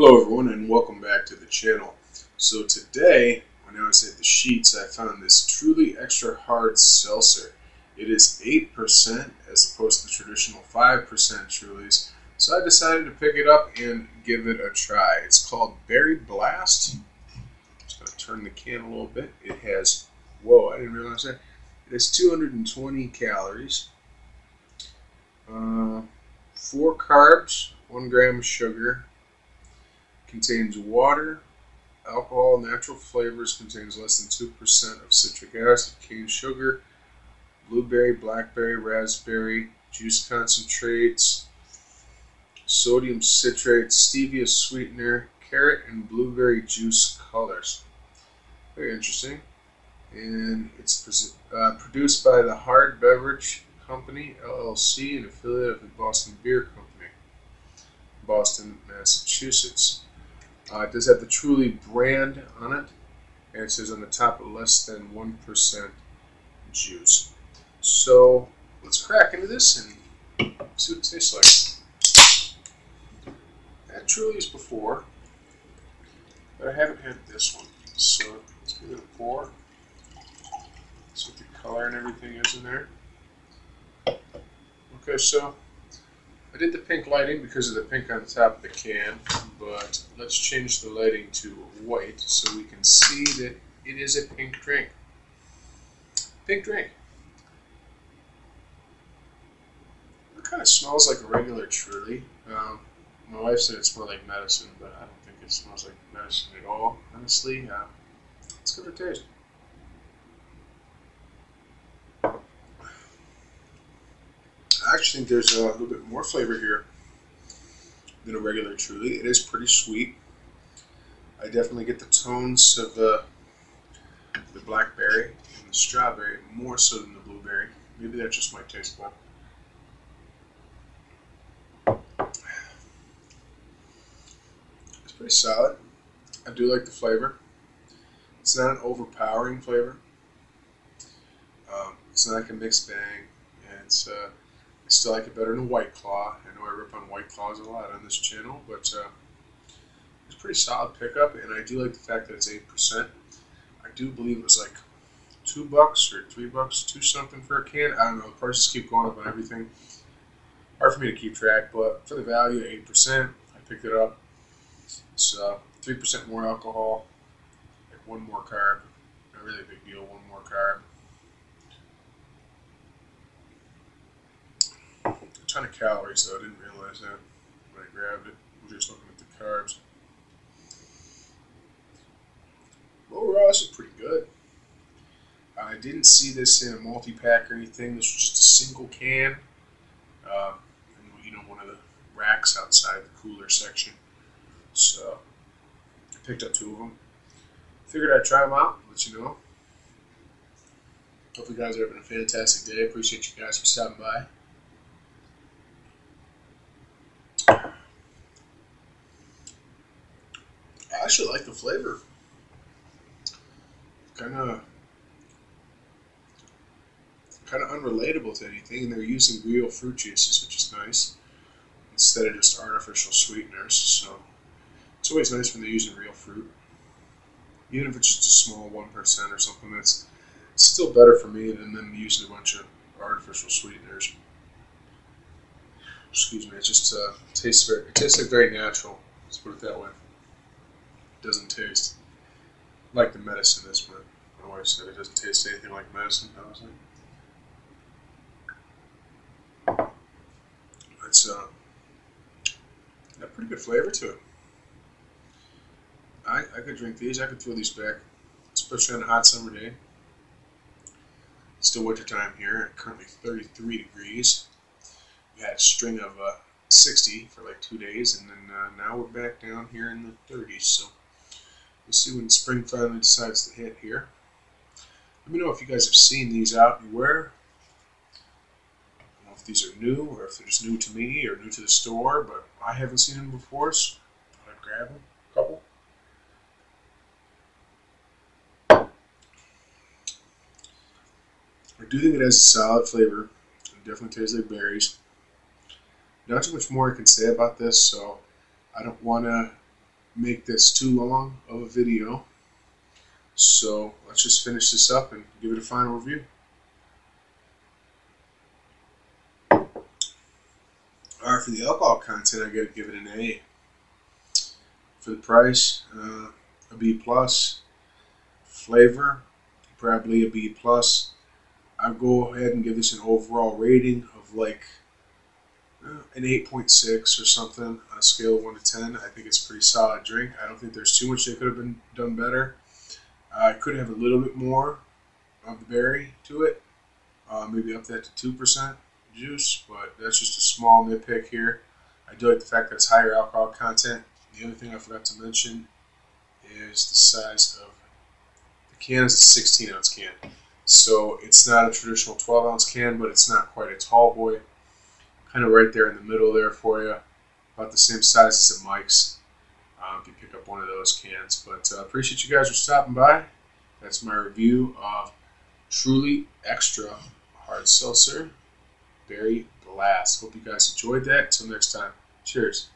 Hello everyone and welcome back to the channel. So today, when I was at the Sheetz, I found this truly extra hard seltzer. It is 8% as opposed to the traditional 5% Trulies. So I decided to pick it up and give it a try. It's called Berry Blast. Just going to turn the can a little bit. It has, whoa, I didn't realize that. It has 220 calories, uh, 4 carbs, 1 gram of sugar, Contains water, alcohol, natural flavors, contains less than 2% of citric acid, cane sugar, blueberry, blackberry, raspberry, juice concentrates, sodium citrate, stevia sweetener, carrot and blueberry juice colors. Very interesting. And it's uh, produced by the Hard Beverage Company, LLC, an affiliate of the Boston Beer Company, Boston, Massachusetts. Uh, it does have the Truly brand on it, and it says on the top less than 1% juice. So let's crack into this and see what it tastes like. I had Truly's before, but I haven't had this one. So let's give it a pour. See what the color and everything is in there. Okay, so I did the pink lighting because of the pink on the top of the can, but let's change the lighting to white so we can see that it is a pink drink. Pink drink. It kind of smells like a regular Truly. Um, my wife said it smelled like medicine, but I don't think it smells like medicine at all, honestly. Uh, it a taste. I actually think there's a little bit more flavor here than a regular Truly. It is pretty sweet. I definitely get the tones of the the blackberry and the strawberry more so than the blueberry. Maybe that's just my taste bud. It's pretty solid. I do like the flavor. It's not an overpowering flavor. Um, it's not like a mixed bag. And it's uh, I still like it better than White Claw. I know I rip on White Claws a lot on this channel, but uh, it's a pretty solid pickup, and I do like the fact that it's 8%. I do believe it was like two bucks or three bucks, two something for a can. I don't know. The prices keep going up on everything. Hard for me to keep track, but for the value, 8%, I picked it up. It's uh, 3% more alcohol, like one more carb. Not really a big deal, one more carb. Ton of calories, though. I didn't realize that when I grabbed it. I'm just looking at the carbs. Overall, this is pretty good. I didn't see this in a multi-pack or anything. This was just a single can. Uh, and, you know, one of the racks outside the cooler section. So, I picked up two of them. Figured I'd try them out, let you know. Hope you guys are having a fantastic day. Appreciate you guys for stopping by. I actually like the flavor. Kind of, kind of unrelatable to anything, and they're using real fruit juices, which is nice, instead of just artificial sweeteners. So it's always nice when they're using real fruit, even if it's just a small one percent or something. That's still better for me than them using a bunch of artificial sweeteners. Excuse me. It just uh, tastes very. It tastes like very natural. Let's put it that way doesn't taste like the medicine is. one. My wife said it doesn't taste anything like medicine. I was like, it's uh, a pretty good flavor to it. I, I could drink these. I could throw these back, especially on a hot summer day. It's still winter time here. Currently 33 degrees. We had a string of uh, 60 for like two days, and then uh, now we're back down here in the 30s. So We'll see when spring finally decides to hit here. Let me know if you guys have seen these out anywhere. I don't know if these are new or if they're just new to me or new to the store, but I haven't seen them before, so I'd grab them. A couple. I do think it has a solid flavor. It definitely tastes like berries. Not too much more I can say about this, so I don't want to make this too long of a video. So let's just finish this up and give it a final review. Alright, for the alcohol content, I gotta give it an A. For the price, uh, a B plus. Flavor, probably a B plus. I'll go ahead and give this an overall rating of like an 8.6 or something on a scale of 1 to 10. I think it's a pretty solid drink. I don't think there's too much that could have been done better. Uh, I could have a little bit more of the berry to it, uh, maybe up that to 2% juice, but that's just a small nitpick here. I do like the fact that it's higher alcohol content. The other thing I forgot to mention is the size of the can is a 16 ounce can. So it's not a traditional 12 ounce can, but it's not quite a tall boy. Kind of right there in the middle there for you. About the same size as a Mike's. Um, if you pick up one of those cans. But uh, appreciate you guys for stopping by. That's my review of Truly Extra Hard Seltzer Berry Blast. Hope you guys enjoyed that. Until next time, cheers.